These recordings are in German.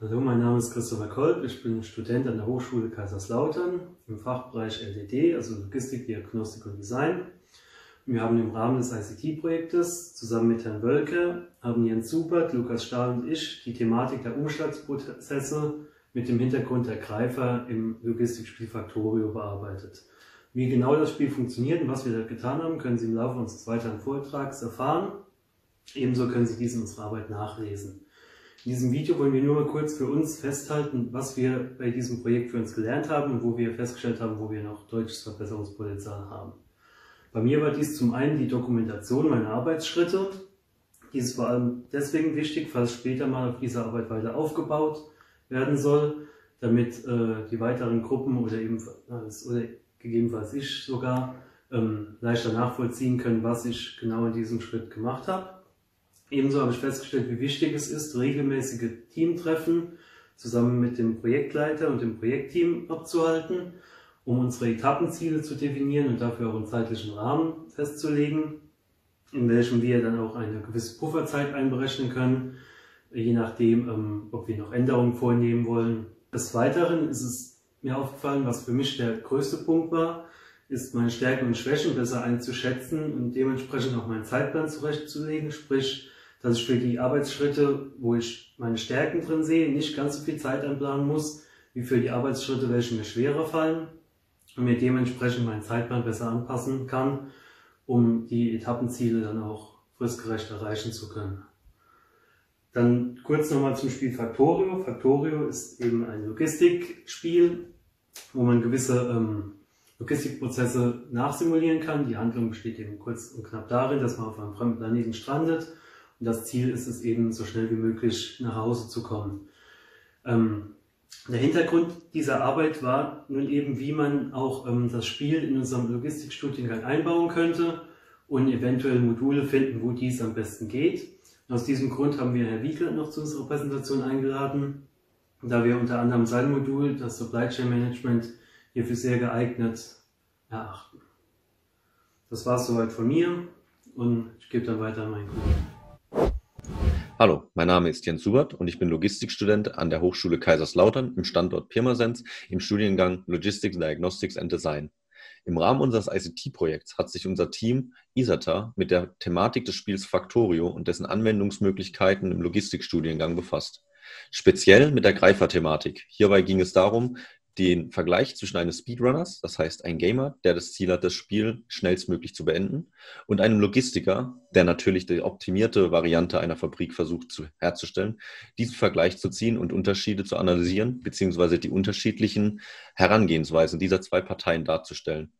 Hallo, mein Name ist Christopher Kolb. Ich bin Student an der Hochschule Kaiserslautern im Fachbereich LDD, also Logistik, Diagnostik und Design. Wir haben im Rahmen des ICT-Projektes zusammen mit Herrn Wölke, haben Jens Subert, Lukas Stahl und ich die Thematik der Umschlagsprozesse mit dem Hintergrund der Greifer im Logistikspiel Factorio bearbeitet. Wie genau das Spiel funktioniert und was wir da getan haben, können Sie im Laufe unseres weiteren Vortrags erfahren. Ebenso können Sie dies in unserer Arbeit nachlesen. In diesem Video wollen wir nur mal kurz für uns festhalten, was wir bei diesem Projekt für uns gelernt haben und wo wir festgestellt haben, wo wir noch deutsches Verbesserungspotenzial haben. Bei mir war dies zum einen die Dokumentation meiner Arbeitsschritte. Dies ist vor allem deswegen wichtig, falls später mal auf diese Arbeit weiter aufgebaut werden soll, damit äh, die weiteren Gruppen oder ebenfalls oder gegebenenfalls ich sogar ähm, leichter nachvollziehen können, was ich genau in diesem Schritt gemacht habe. Ebenso habe ich festgestellt, wie wichtig es ist, regelmäßige Teamtreffen zusammen mit dem Projektleiter und dem Projektteam abzuhalten, um unsere Etappenziele zu definieren und dafür auch einen zeitlichen Rahmen festzulegen, in welchem wir dann auch eine gewisse Pufferzeit einberechnen können, je nachdem, ähm, ob wir noch Änderungen vornehmen wollen. Des Weiteren ist es mir aufgefallen, was für mich der größte Punkt war, ist meine Stärken und Schwächen besser einzuschätzen und dementsprechend auch meinen Zeitplan zurechtzulegen, sprich dass ich für die Arbeitsschritte, wo ich meine Stärken drin sehe, nicht ganz so viel Zeit einplanen muss, wie für die Arbeitsschritte, welche mir schwerer fallen und mir dementsprechend meinen Zeitplan besser anpassen kann, um die Etappenziele dann auch fristgerecht erreichen zu können. Dann kurz nochmal zum Spiel Factorio. Factorio ist eben ein Logistikspiel, wo man gewisse ähm, Logistikprozesse nachsimulieren kann. Die Handlung besteht eben kurz und knapp darin, dass man auf einem fremden Planeten strandet und das Ziel ist es eben, so schnell wie möglich nach Hause zu kommen. Ähm, der Hintergrund dieser Arbeit war nun eben, wie man auch ähm, das Spiel in unserem Logistikstudiengang einbauen könnte und eventuell Module finden, wo dies am besten geht. Und aus diesem Grund haben wir Herr Wiegler noch zu unserer Präsentation eingeladen, da wir unter anderem sein Modul, das Supply Chain Management, hierfür sehr geeignet erachten. Das war es soweit von mir und ich gebe dann weiter an meinen Kollegen. Hallo, mein Name ist Jens Subert und ich bin Logistikstudent an der Hochschule Kaiserslautern im Standort Pirmasens im Studiengang Logistics, Diagnostics and Design. Im Rahmen unseres ICT-Projekts hat sich unser Team ISATA mit der Thematik des Spiels Factorio und dessen Anwendungsmöglichkeiten im Logistikstudiengang befasst. Speziell mit der Greifer-Thematik. Hierbei ging es darum, den Vergleich zwischen eines Speedrunners, das heißt ein Gamer, der das Ziel hat, das Spiel schnellstmöglich zu beenden, und einem Logistiker, der natürlich die optimierte Variante einer Fabrik versucht zu, herzustellen, diesen Vergleich zu ziehen und Unterschiede zu analysieren, beziehungsweise die unterschiedlichen Herangehensweisen dieser zwei Parteien darzustellen.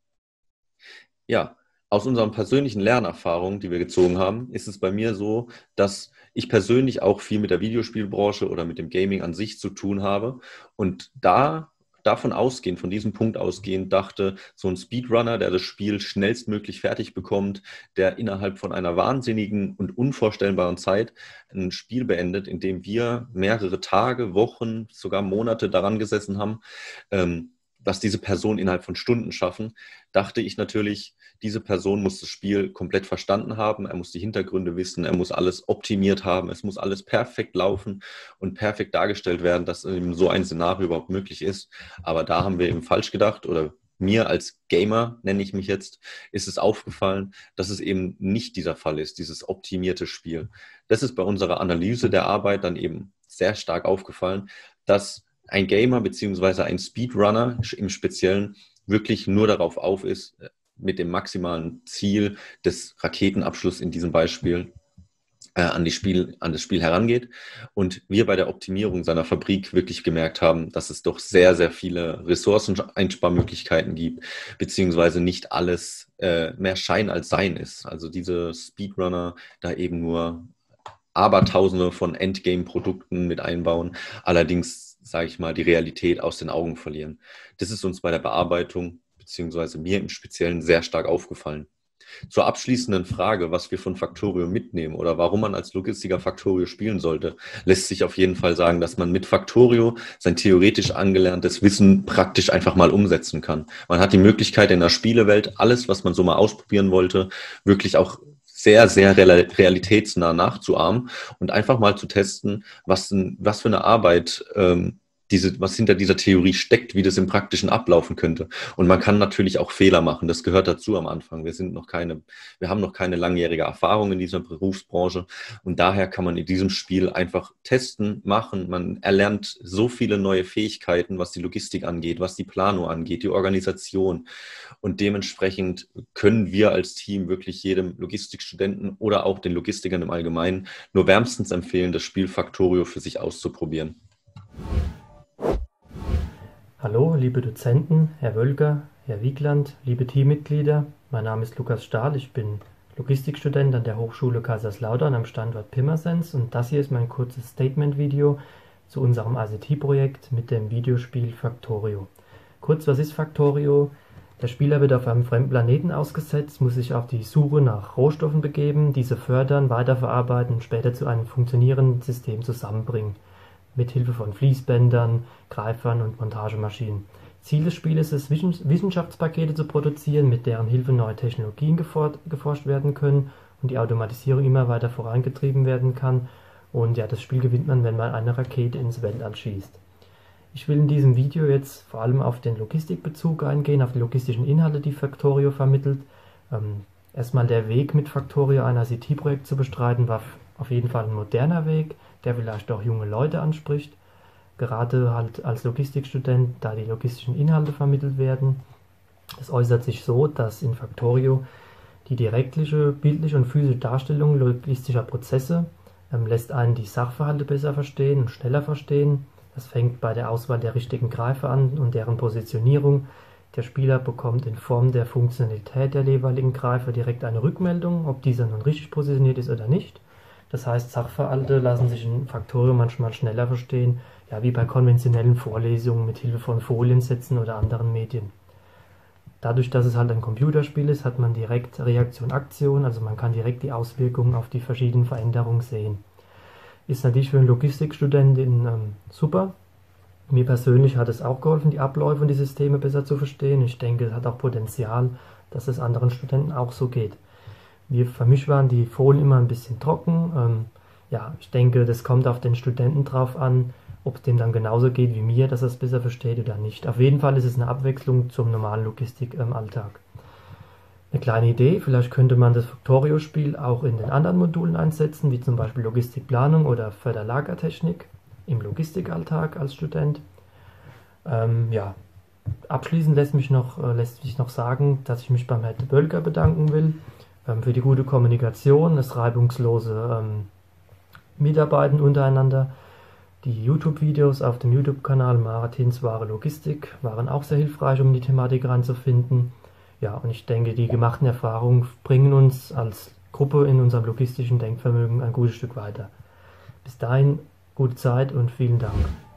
Ja, aus unseren persönlichen Lernerfahrungen, die wir gezogen haben, ist es bei mir so, dass ich persönlich auch viel mit der Videospielbranche oder mit dem Gaming an sich zu tun habe. Und da davon ausgehend, von diesem Punkt ausgehend, dachte, so ein Speedrunner, der das Spiel schnellstmöglich fertig bekommt, der innerhalb von einer wahnsinnigen und unvorstellbaren Zeit ein Spiel beendet, in dem wir mehrere Tage, Wochen, sogar Monate daran gesessen haben, ähm, was diese Person innerhalb von Stunden schaffen, dachte ich natürlich, diese Person muss das Spiel komplett verstanden haben, er muss die Hintergründe wissen, er muss alles optimiert haben, es muss alles perfekt laufen und perfekt dargestellt werden, dass eben so ein Szenario überhaupt möglich ist. Aber da haben wir eben falsch gedacht oder mir als Gamer, nenne ich mich jetzt, ist es aufgefallen, dass es eben nicht dieser Fall ist, dieses optimierte Spiel. Das ist bei unserer Analyse der Arbeit dann eben sehr stark aufgefallen, dass ein Gamer beziehungsweise ein Speedrunner im Speziellen wirklich nur darauf auf ist, mit dem maximalen Ziel des Raketenabschlusses in diesem Beispiel äh, an, die Spiel, an das Spiel herangeht. Und wir bei der Optimierung seiner Fabrik wirklich gemerkt haben, dass es doch sehr, sehr viele Ressourceneinsparmöglichkeiten gibt, beziehungsweise nicht alles äh, mehr Schein als Sein ist. Also diese Speedrunner da eben nur Abertausende von Endgame-Produkten mit einbauen, allerdings, sage ich mal, die Realität aus den Augen verlieren. Das ist uns bei der Bearbeitung beziehungsweise mir im Speziellen sehr stark aufgefallen. Zur abschließenden Frage, was wir von Factorio mitnehmen oder warum man als Logistiker Factorio spielen sollte, lässt sich auf jeden Fall sagen, dass man mit Factorio sein theoretisch angelerntes Wissen praktisch einfach mal umsetzen kann. Man hat die Möglichkeit in der Spielewelt alles, was man so mal ausprobieren wollte, wirklich auch sehr, sehr realitätsnah nachzuahmen und einfach mal zu testen, was, was für eine Arbeit ähm, diese, was hinter dieser Theorie steckt, wie das im Praktischen ablaufen könnte. Und man kann natürlich auch Fehler machen. Das gehört dazu am Anfang. Wir sind noch keine, wir haben noch keine langjährige Erfahrung in dieser Berufsbranche. Und daher kann man in diesem Spiel einfach testen, machen. Man erlernt so viele neue Fähigkeiten, was die Logistik angeht, was die Planung angeht, die Organisation. Und dementsprechend können wir als Team wirklich jedem Logistikstudenten oder auch den Logistikern im Allgemeinen nur wärmstens empfehlen, das Spiel Factorio für sich auszuprobieren. Hallo, liebe Dozenten, Herr Wölger, Herr Wiegland, liebe Teammitglieder. Mein Name ist Lukas Stahl, ich bin Logistikstudent an der Hochschule Kaiserslautern am Standort Pirmasens und das hier ist mein kurzes Statement-Video zu unserem ICT-Projekt mit dem Videospiel Factorio. Kurz, was ist Factorio? Der Spieler wird auf einem fremden Planeten ausgesetzt, muss sich auf die Suche nach Rohstoffen begeben, diese fördern, weiterverarbeiten und später zu einem funktionierenden System zusammenbringen mit Hilfe von Fließbändern, Greifern und Montagemaschinen. Ziel des Spieles ist es, Wissenschaftspakete zu produzieren, mit deren Hilfe neue Technologien geforscht werden können und die Automatisierung immer weiter vorangetrieben werden kann. Und ja, das Spiel gewinnt man, wenn man eine Rakete ins Weltall schießt. Ich will in diesem Video jetzt vor allem auf den Logistikbezug eingehen, auf die logistischen Inhalte, die Factorio vermittelt. Ähm, erstmal der Weg mit Factorio ein ICT-Projekt zu bestreiten, war auf jeden Fall ein moderner Weg der vielleicht auch junge Leute anspricht, gerade halt als Logistikstudent, da die logistischen Inhalte vermittelt werden. Es äußert sich so, dass in Factorio die direktliche, bildliche und physische Darstellung logistischer Prozesse ähm, lässt einen die Sachverhalte besser verstehen und schneller verstehen. Das fängt bei der Auswahl der richtigen Greifer an und deren Positionierung. Der Spieler bekommt in Form der Funktionalität der jeweiligen Greifer direkt eine Rückmeldung, ob dieser nun richtig positioniert ist oder nicht. Das heißt, Sachverhalte lassen sich in Faktoren manchmal schneller verstehen, ja, wie bei konventionellen Vorlesungen mit Hilfe von Foliensätzen oder anderen Medien. Dadurch, dass es halt ein Computerspiel ist, hat man direkt Reaktion-Aktion, also man kann direkt die Auswirkungen auf die verschiedenen Veränderungen sehen. Ist natürlich für einen Logistikstudenten ähm, super. Mir persönlich hat es auch geholfen, die Abläufe und die Systeme besser zu verstehen. Ich denke, es hat auch Potenzial, dass es anderen Studenten auch so geht. Wir, für mich waren die Folien immer ein bisschen trocken. Ähm, ja, ich denke, das kommt auf den Studenten drauf an, ob es dem dann genauso geht wie mir, dass er es besser versteht oder nicht. Auf jeden Fall ist es eine Abwechslung zum normalen Logistik-Alltag. Eine kleine Idee, vielleicht könnte man das Factorio-Spiel auch in den anderen Modulen einsetzen, wie zum Beispiel Logistikplanung oder Förderlagertechnik im Logistikalltag als Student. Ähm, ja, abschließend lässt mich, noch, äh, lässt mich noch sagen, dass ich mich beim Herrn Bölker bedanken will für die gute Kommunikation, das reibungslose ähm, Mitarbeiten untereinander. Die YouTube-Videos auf dem YouTube-Kanal Maratins wahre Logistik waren auch sehr hilfreich, um die Thematik reinzufinden. Ja, und ich denke, die gemachten Erfahrungen bringen uns als Gruppe in unserem logistischen Denkvermögen ein gutes Stück weiter. Bis dahin, gute Zeit und vielen Dank.